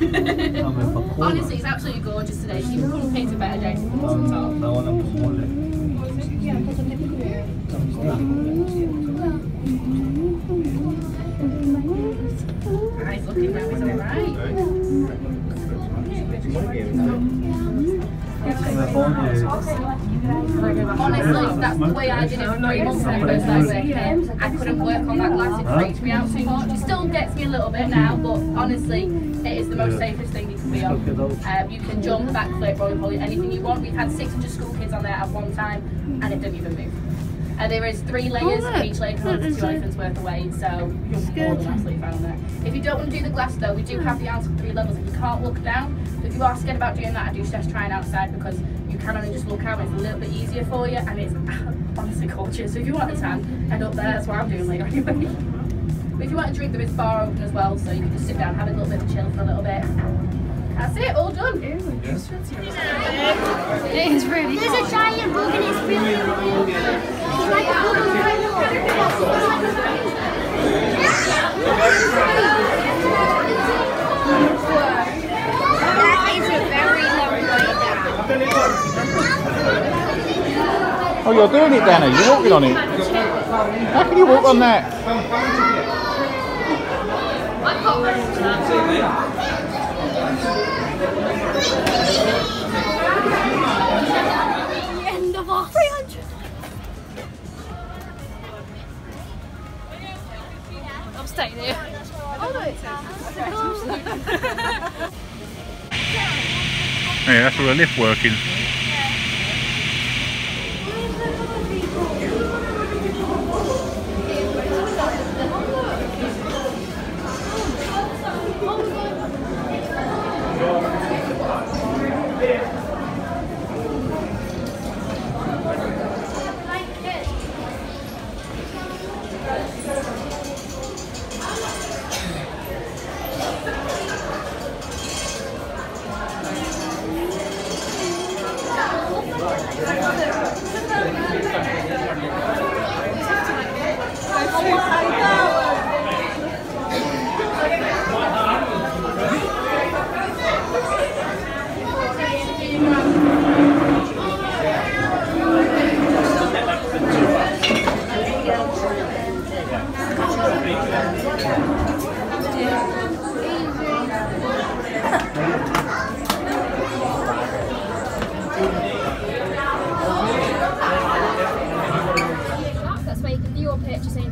Honestly, it's absolutely gorgeous today. You couldn't paint a better day at all. No one smaller. Eyes looking. Honestly, that's the way I did it for three months started. I couldn't work on that glass, it freaked me out too much. It still gets me a little bit now, but honestly, it is the most safest thing you can be on. Um, you can jump, backflip, roll poly, anything you want. We've had 600 school kids on there at one time, and it didn't even move. Uh, there is three layers, and each layer can hold two elephants worth of weight, so you're more than absolutely fine on there. If you don't want to do the glass though, we do have the answer for three levels. If you can't look down, if you are scared about doing that, I do suggest trying outside because you can only just look out. It's a little bit easier for you, and it's honestly gorgeous. So if you want a tan, head up there. That's what I'm doing later anyway. But if you want to drink, there is bar open as well, so you can just sit down, have a little bit of chill for a little bit. That's it, all done. It is really There's a giant bug and it's really, really It's like a bug That is a very long way down. Oh, you're doing it, Danny. You're walking on it. How can you walk on that? End of our 300. I'm staying here. Yeah, that's where the lift working.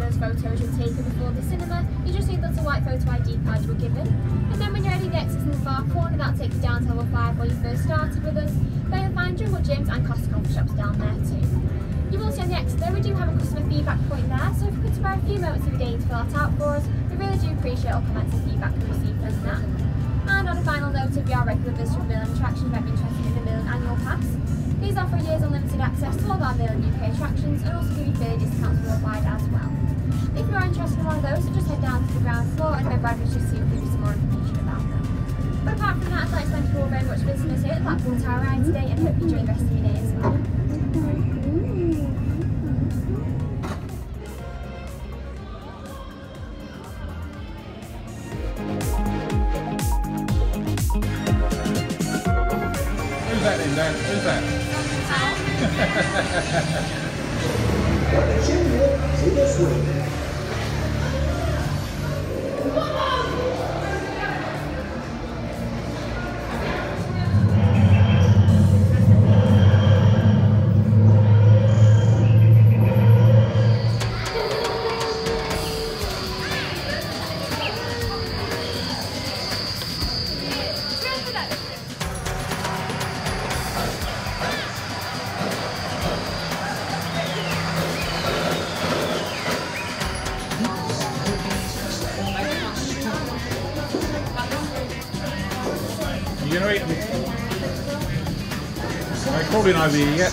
Of those photos you've taken before the cinema. You just need little white photo ID card you were given. And then when you're ready, the exit's in the far corner. That takes you down to level 5 where you first started with us. There you'll find jungle gyms and coffee shops down there too. You will see on the though, we do have a customer feedback point there, so if you could spare a few moments of your day to fill that out for us, we really do appreciate all comments and feedback we receive from that. And on a final note, if you are regular visitor of Merlin attractions, you might be interested in the Merlin annual pass. These offer years unlimited access to all our Merlin UK attractions and also give you 30 discounts worldwide as well. If you are interested in one of those, so just head down to the ground floor and remember I've just see you some more information about them. But apart from that, I'd like to thank you all very much for listening us here at Blackpool Tower Eye today and hope you enjoy the rest of your day as well. Who's that then, Dan? Who's probably not over here yet.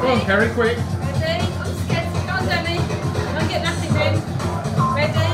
Come on, Kerry, quick. Ready? I'm scared. Go on, Denny. Ready?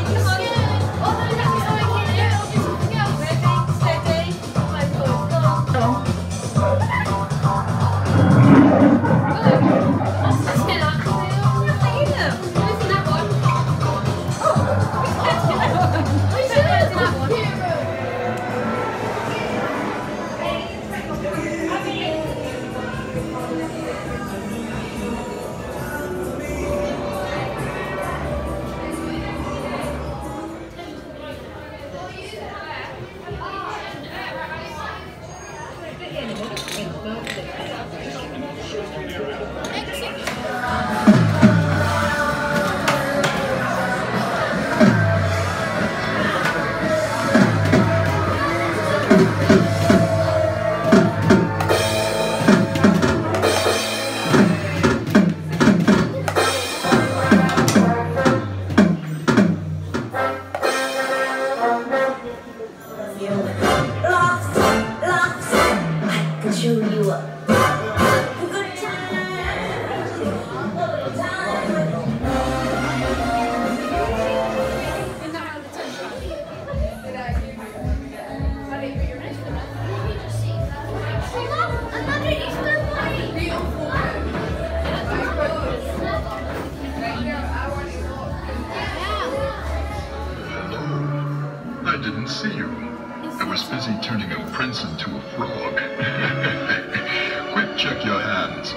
Turning a a frog. Quick, check your hands.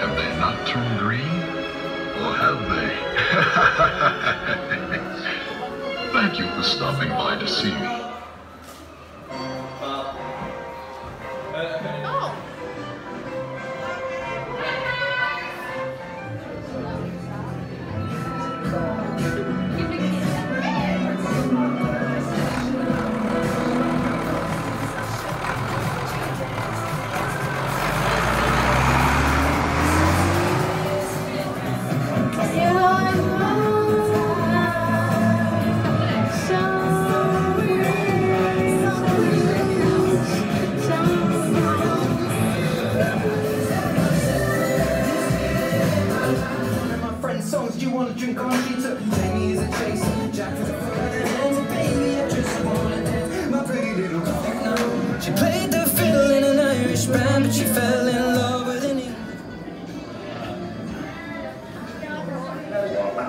Have they not turned green? Or have they? Thank you for stopping by to see me. my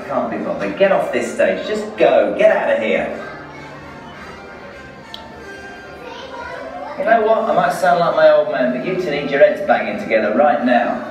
can't be bothered. Get off this stage. Just go. Get out of here. You know what? I might sound like my old man, but you two need your heads banging together right now.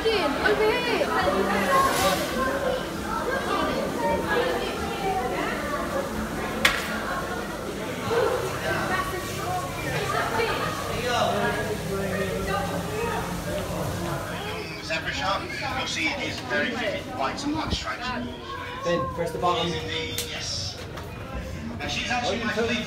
Zebra shark, you'll see it is very vivid, white and black stripes. Then press the button. Yes. Now she's actually my favourite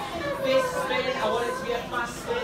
face spell, I want it to be a fast spell.